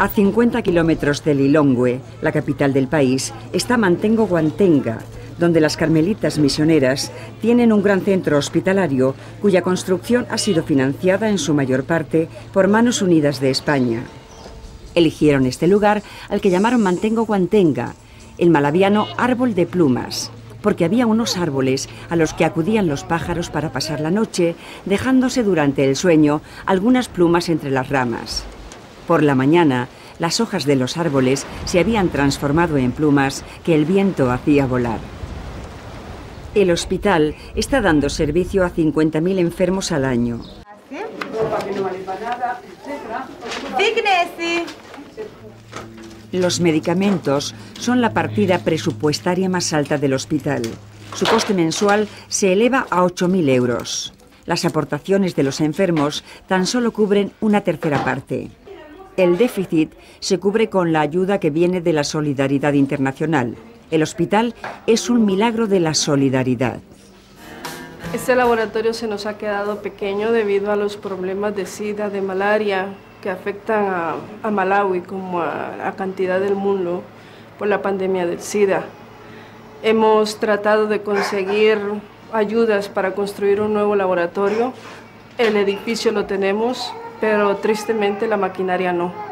A 50 kilómetros de Lilongwe, la capital del país, está Mantengo Guantenga, donde las carmelitas misioneras tienen un gran centro hospitalario cuya construcción ha sido financiada en su mayor parte por Manos Unidas de España. Eligieron este lugar al que llamaron Mantengo Guantenga, el malaviano árbol de plumas, porque había unos árboles a los que acudían los pájaros para pasar la noche, dejándose durante el sueño algunas plumas entre las ramas. Por la mañana, las hojas de los árboles se habían transformado en plumas que el viento hacía volar. El hospital está dando servicio a 50.000 enfermos al año. Los medicamentos son la partida presupuestaria más alta del hospital. Su coste mensual se eleva a 8.000 euros. Las aportaciones de los enfermos tan solo cubren una tercera parte. El déficit se cubre con la ayuda que viene de la solidaridad internacional. El hospital es un milagro de la solidaridad. Este laboratorio se nos ha quedado pequeño debido a los problemas de SIDA, de malaria, que afectan a, Malawi como a la cantidad del mundo por la pandemia del SIDA. Hemos tratado de conseguir ayudas para construir un nuevo laboratorio. El edificio lo tenemos, pero tristemente la maquinaria no.